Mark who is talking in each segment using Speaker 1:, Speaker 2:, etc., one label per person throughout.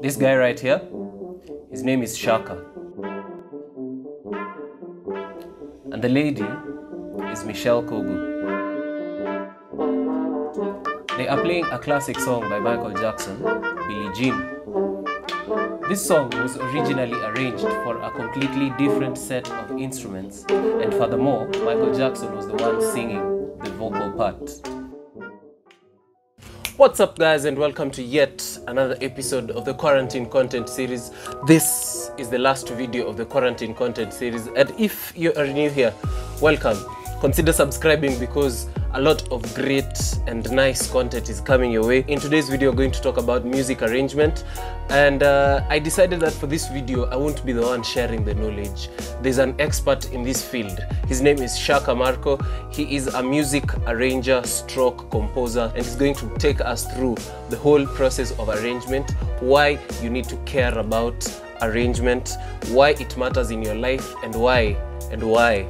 Speaker 1: This guy right here, his name is Shaka. And the lady is Michelle Kogo. They are playing a classic song by Michael Jackson, Billie Jean. This song was originally arranged for a completely different set of instruments, and furthermore, Michael Jackson was the one singing the vocal part. What's up, guys, and welcome to yet another episode of the Quarantine Content Series. This is the last video of the Quarantine Content Series, and if you are new here, welcome. Consider subscribing because a lot of great and nice content is coming your way. In today's video, we're going to talk about music arrangement, and uh, I decided that for this video, I won't be the one sharing the knowledge. There's an expert in this field. His name is Shaka Marko. He is a music arranger, stroke composer, and he's going to take us through the whole process of arrangement, why you need to care about arrangement, why it matters in your life, and why, and why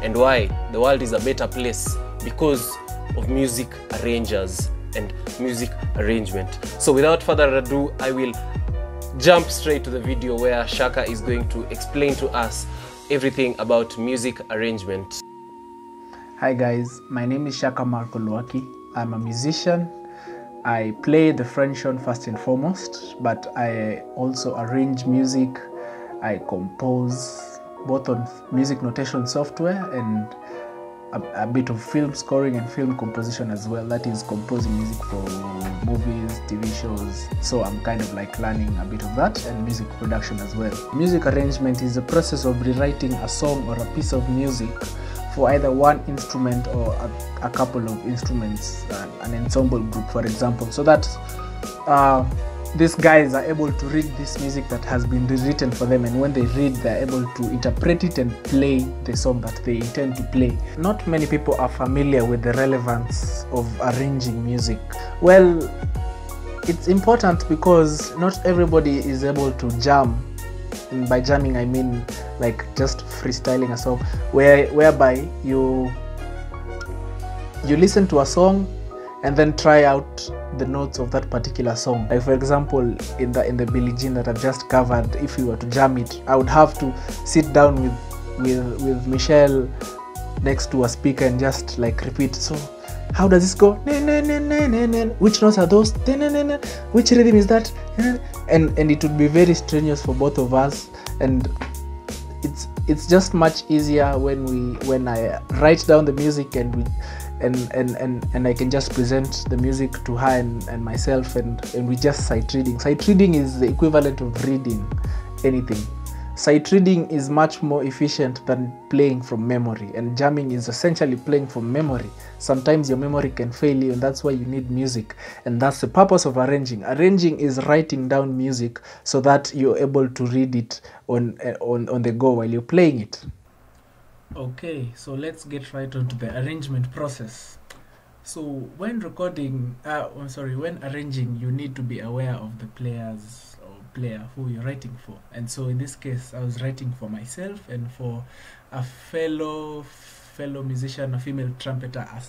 Speaker 1: and why the world is a better place because of music arrangers and music arrangement. So without further ado, I will jump straight to the video where Shaka is going to explain to us everything about music arrangement.
Speaker 2: Hi guys, my name is Shaka Marko Luaki. I'm a musician. I play the French horn first and foremost, but I also arrange music. I compose both on music notation software and a, a, bit of film scoring and film composition as well. That is composing music for movies, TV shows. So I'm kind of like learning a bit of that and music production as well. Music arrangement is the process of rewriting a song or a piece of music for either one instrument or a, a couple of instruments, uh, an ensemble group, for example, so that uh, these guys are able to read this music that has been written for them and when they read they're able to interpret it and play the song that they intend to play. Not many people are familiar with the relevance of arranging music. Well it's important because not everybody is able to jam. And by jamming i mean like just freestyling a song where whereby you you listen to a song and then try out the notes of that particular song. Like for example, in the in the Billie Jean that I've just covered, if we were to jam it, I would have to sit down with with with Michelle next to a speaker and just like repeat. So how does this go? Which notes are those? Which rhythm is that? And and it would be very strenuous for both of us. And it's it's just much easier when we when I write down the music and we and and and, and I can just present the music to her and, and myself and, and we just sight reading. Sight reading is the equivalent of reading anything. Sight reading is much more efficient than playing from memory and jamming is essentially playing from memory. Sometimes your memory can fail you and that's why you need music and that's the purpose of arranging. Arranging is writing down music so that you're able to read it on on, on the go while you're playing it.
Speaker 3: Okay, so let's get right onto the arrangement process. So when recording, uh, I'm sorry, when arranging, you need to be aware of the players or player who you're writing for. And so in this case, I was writing for myself and for a fellow fellow musician, a female trumpeter, a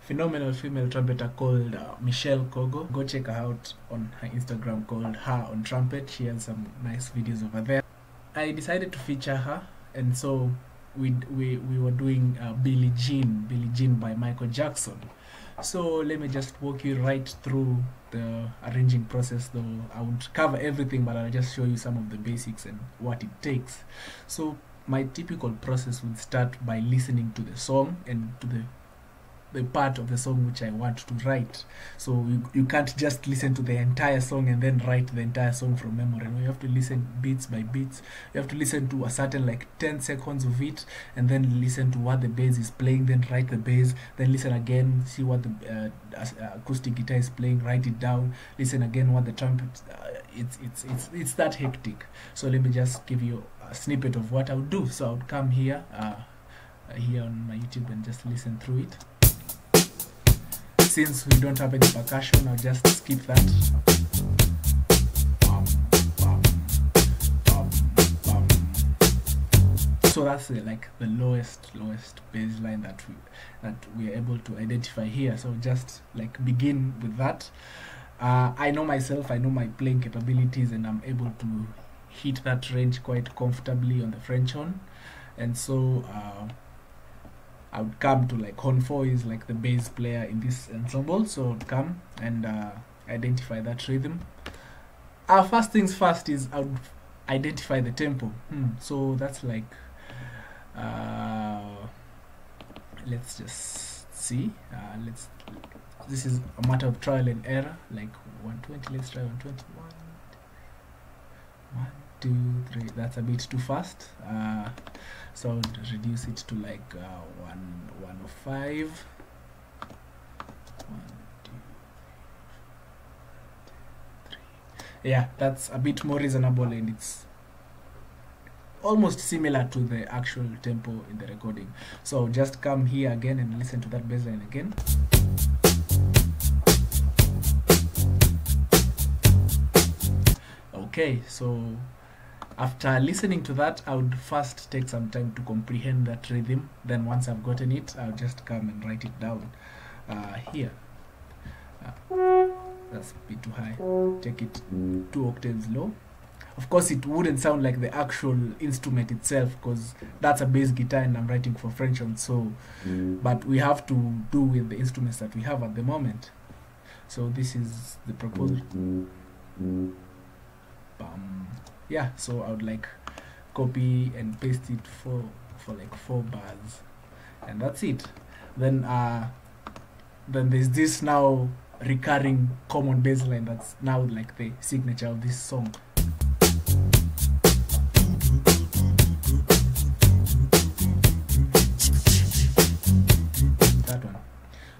Speaker 3: phenomenal female trumpeter called uh, Michelle Kogo. Go check her out on her Instagram called Her on Trumpet. She has some nice videos over there. I decided to feature her, and so we we we were doing uh, Billie Jean, Billie Jean by Michael Jackson. So let me just walk you right through the arranging process. Though I won't cover everything, but I'll just show you some of the basics and what it takes. So my typical process would start by listening to the song and to the the part of the song which I want to write. So you, you can't just listen to the entire song and then write the entire song from memory. No, you have to listen beats by beats. You have to listen to a certain like 10 seconds of it and then listen to what the bass is playing, then write the bass, then listen again, see what the uh, acoustic guitar is playing, write it down, listen again what the trumpet, uh, it's, it's, it's, it's that hectic. So let me just give you a snippet of what I would do. So I would come here, uh, here on my YouTube and just listen through it since we don't have any percussion, I'll just skip that. So that's the, like the lowest, lowest bassline that we that we are able to identify here. So just like begin with that, uh, I know myself, I know my playing capabilities, and I'm able to hit that range quite comfortably on the French horn. And so uh, I would come to like horn four is like the bass player in this ensemble, so I'd come and uh, identify that rhythm. Uh, first things first is I would identify the tempo. Hmm. So that's like, uh, let's just see. Uh, let's. This is a matter of trial and error. Like 120. Let's try 121. One, two, three. That's a bit too fast. Uh, so I'll reduce it to like uh, one, 105. One, two, three. Yeah, that's a bit more reasonable and it's almost similar to the actual tempo in the recording. So just come here again and listen to that bass line again. Okay, so after listening to that, I would first take some time to comprehend that rhythm. Then once I've gotten it, I'll just come and write it down uh, here. Uh, that's a bit too high. Take it two octaves low. Of course, it wouldn't sound like the actual instrument itself because that's a bass guitar and I'm writing for French horn so. But we have to do with the instruments that we have at the moment. So this is the proposal. Yeah, so I would like copy and paste it for for like four bars, and that's it. Then uh, then there's this now recurring common bass line that's now like the signature of this song. That one.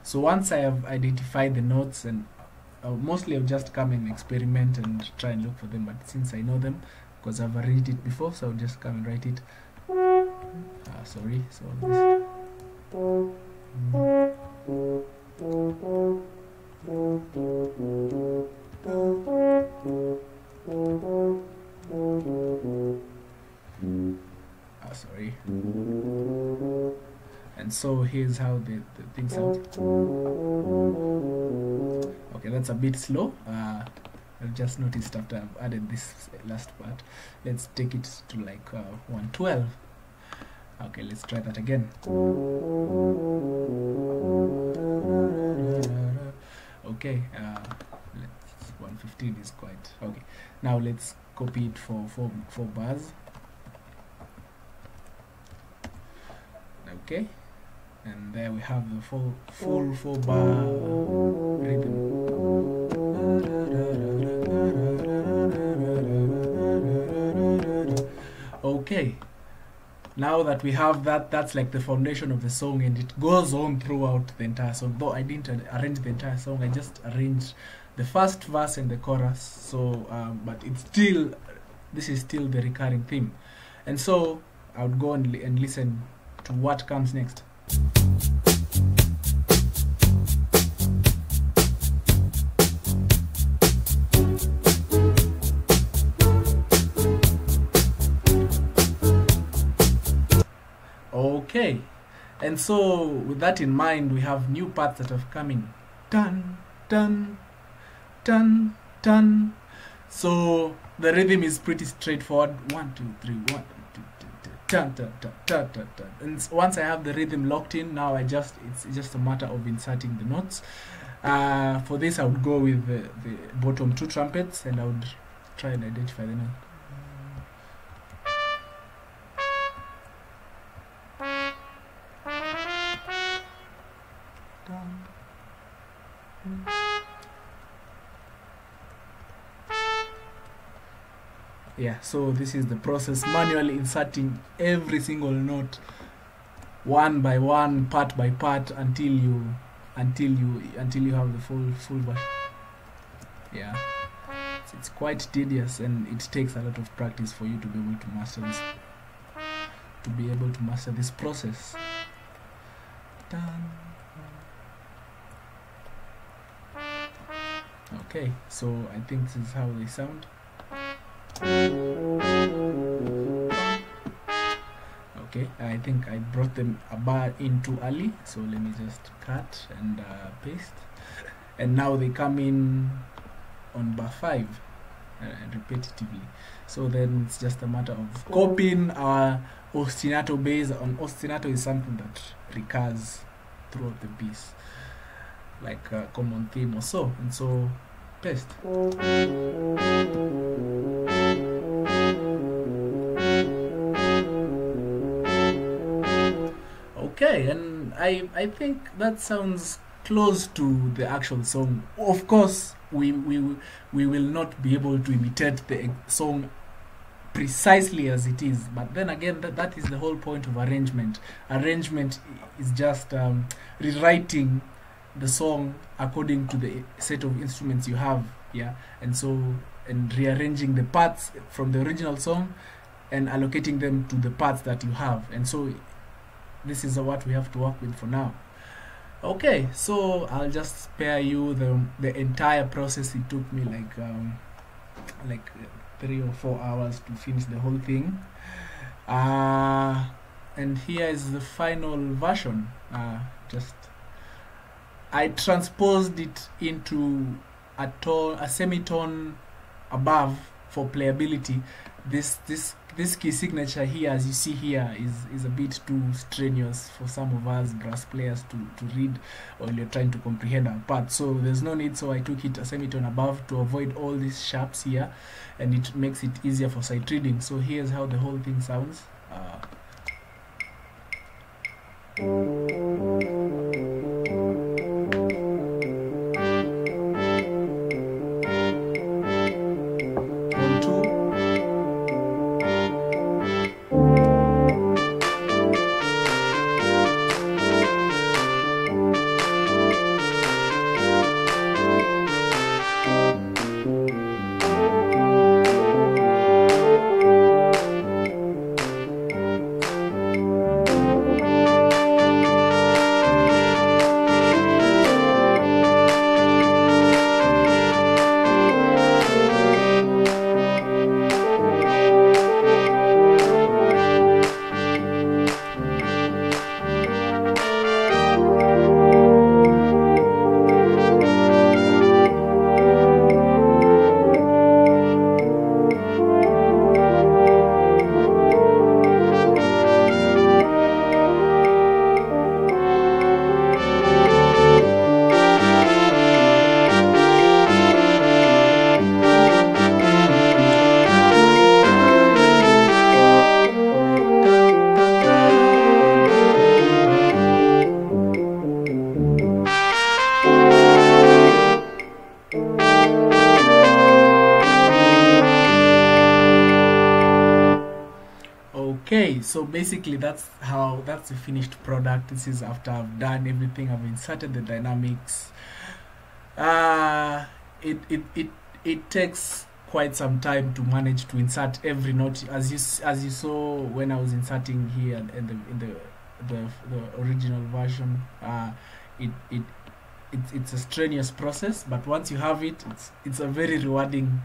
Speaker 3: So once I have identified the notes and uh, mostly I'll just come and experiment and try and look for them. But since I know them, because I've arranged it before, so I'll just come and write it. Uh, sorry, so this. Ah, sorry. And so here's how the, the thing sounds. That's a bit slow. Uh, I've just noticed after I've added this last part. Let's take it to like uh, 112. Okay, let's try that again. Okay, uh, let's, 115 is quite okay. Now let's copy it for four, four bars. Okay, and there we have the full full four bar rhythm. Okay, now that we have that, that's like the foundation of the song, and it goes on throughout the entire song. Though I didn't arrange the entire song, I just arranged the first verse and the chorus. So, um, but it's still this is still the recurring theme, and so I would go and, li- and listen to what comes next. And so with that in mind, we have new parts that have come in. Dun, dun, dun, dun. So the rhythm is pretty straightforward. One, two, three, one, two, two, dun, dun, dun, dun, dun, dun. And once I have the rhythm locked in, now I just it's just a matter of inserting the notes. Uh, for this, I would go with the, the bottom two trumpets, and I would try and identify the note. Yeah so this is the process manually inserting every single note one by one part by part until you until you until you have the full full version yeah. It's, it's quite tedious and it takes a lot of practice for you to be able to master this to be able to master this process. Dun. okay so i think this is how they sound okay i think i brought them a bar in too early so let me just cut and uh, paste. And now they come in on bar 5 uh, repetitively. So then it's just a matter of copying our ostinato base on ostinato is something that recurs throughout the piece like a common theme or so. And so paste okay and i i think that sounds close to the actual song. Of course we we we will not be able to imitate the song precisely as it is but then again that, that is the whole point of arrangement. Arrangement is just um, rewriting the song according to the set of instruments you have yeah? And so and rearranging the parts from the original song and allocating them to the parts that you have. And so this is what we have to work with for now. Okay so i'll just spare you the the entire process it took me like um like three or four hours to finish the whole thing. Uh and here is the final version. Uh just i transposed it into a tone a semitone above for playability. This this this key signature here as you see here is is a bit too strenuous for some of us brass players to to read while you're trying to comprehend our part. So there's no need so i took it a semitone above to avoid all these sharps here and it makes it easier for sight reading. So here's how the whole thing sounds. Uh, basically that's how that's the finished product. This is after i've done everything. I've inserted the dynamics. Uh it it it, it takes quite some time to manage to insert every note. As you as you saw when i was inserting here in the in the the, the original version uh it it it's, it's a strenuous process but once you have it it's it's a very rewarding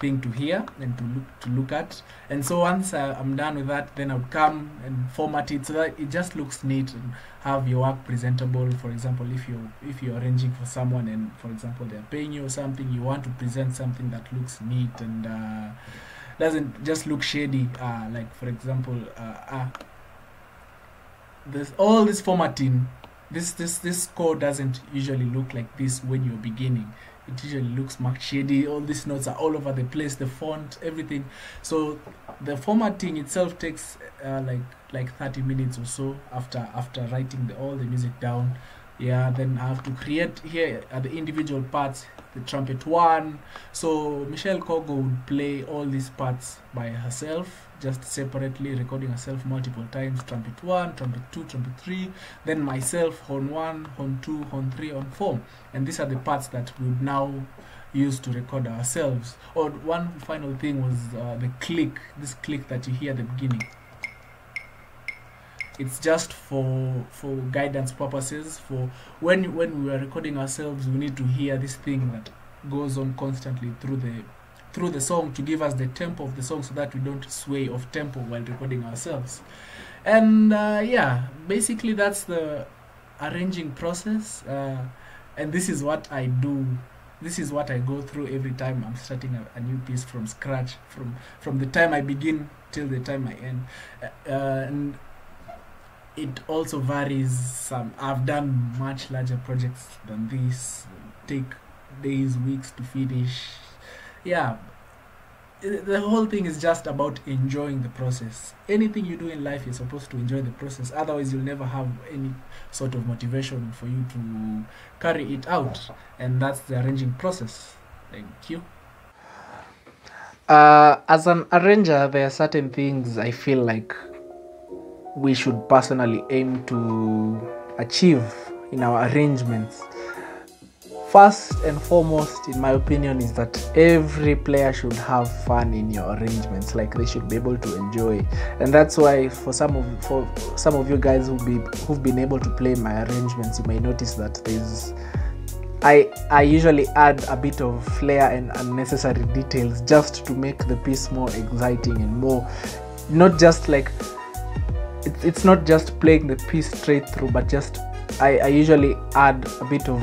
Speaker 3: thing to hear and to look to look at. And so once uh, i'm done with that then i'll come and format it so that it just looks neat and have your work presentable. For example if you if you're arranging for someone and for example they're paying you or something you want to present something that looks neat and uh, doesn't just look shady uh, like for example uh, uh, this all this formatting this this this code doesn't usually look like this when you're beginning it usually looks much shady. All these notes are all over the place the font everything. So the formatting itself takes uh, like like 30 minutes or so after after writing the, all the music down yeah then i have to create here at the individual parts the trumpet one. So michelle kogo would play all these parts by herself just separately recording herself multiple times trumpet one trumpet two trumpet three then myself horn one horn two horn three horn four. And these are the parts that we would now use to record ourselves. Or one final thing was uh, the click this click that you hear at the beginning it's just for for guidance purposes for when when we are recording ourselves we need to hear this thing that goes on constantly through the through the song to give us the tempo of the song so that we don't sway off tempo while recording ourselves. And uh, yeah basically that's the arranging process uh, and this is what i do.
Speaker 4: This is what I go through every time I'm starting a, a new piece from scratch, from from the time I begin till the time I end, uh, and it also varies. Some I've done much larger projects than this, take days, weeks to finish. Yeah, the whole thing is just about enjoying the process. Anything you do in life, you're supposed to enjoy the process. Otherwise, you'll never have any sort of motivation for you to carry it out, and that's the arranging process. Thank you.
Speaker 3: Uh, as an arranger, there are certain things I feel like we should personally aim to achieve in our arrangements. First and foremost, in my opinion, is that every player should have fun in your arrangements. Like they should be able to enjoy, and that's why for some of for some of you guys who be who've been able to play my arrangements, you may notice that there's I I usually add a bit of flair and unnecessary details just to make the piece more exciting and more not just like it's, it's not just playing the piece straight through but just I, I usually add a bit of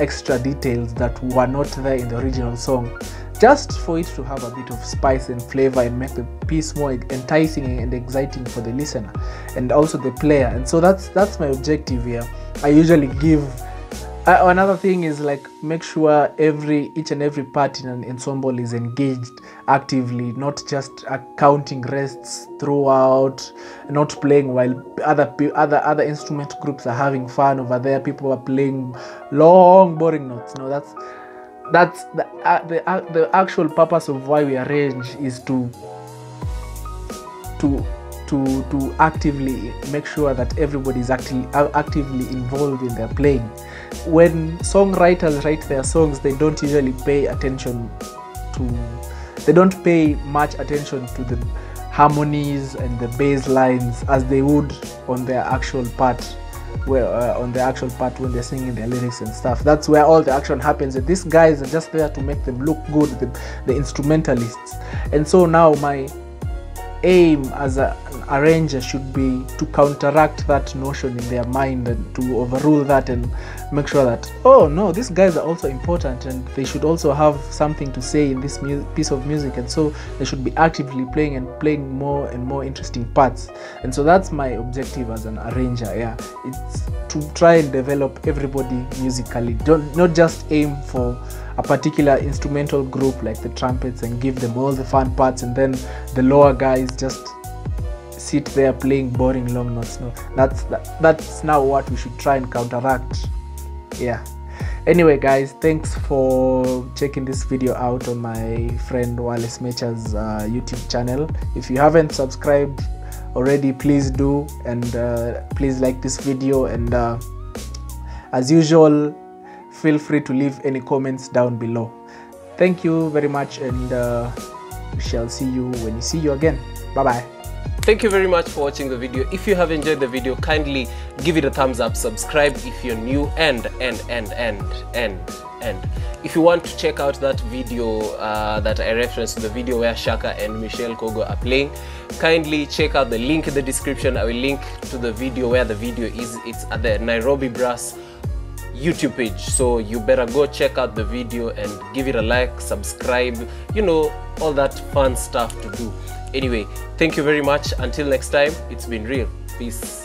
Speaker 3: extra details that were not there in the original song just for it to have a bit of spice and flavor and make the piece more enticing and exciting for the listener and also the player. And so that's that's my objective here. I usually give uh, another thing is like make sure every each and every part in an ensemble is engaged actively not just uh, counting rests throughout not playing while other other other instrument groups are having fun over there people are playing long boring notes. No that's that's the uh, the, uh, the actual purpose of why we arrange is to to to to actively make sure that everybody is actively actively involved in their playing when songwriters write their songs they don't usually pay attention to they don't pay much attention to the harmonies and the bass lines as they would on their actual part where uh, on the actual part when they're singing their lyrics and stuff. That's where all the action happens. And these guys are just there to make them look good the, the instrumentalists. And so now my aim as a, arranger should be to counteract that notion in their mind and to overrule that and make sure that oh no these guys are also important and they should also have something to say in this mu- piece of music and so they should be actively playing and playing more and more interesting parts. And so that's my objective as an arranger yeah. It's to try and develop everybody musically. Don't not just aim for a particular instrumental group like the trumpets and give them all the fun parts and then the lower guys just sit there playing boring long notes no. That's that, that's now what we should try and counteract. Yeah. Anyway guys thanks for checking this video out on my friend wallace mecha's uh, youtube channel. If you haven't subscribed already please do. And uh, please like this video. And uh, as usual feel free to leave any comments down below. Thank you very much. And uh, we shall see you when we see you again. Bye bye
Speaker 1: Thank you very much for watching the video. If you have enjoyed the video, kindly give it a thumbs up, subscribe if you're new, and and and and and and if you want to check out that video uh, that I referenced, the video where Shaka and Michelle Kogo are playing, kindly check out the link in the description. I will link to the video where the video is. It's at the Nairobi Brass YouTube page. So you better go check out the video and give it a like, subscribe, you know, all that fun stuff to do. Anyway, thank you very much. Until next time, it's been real. Peace.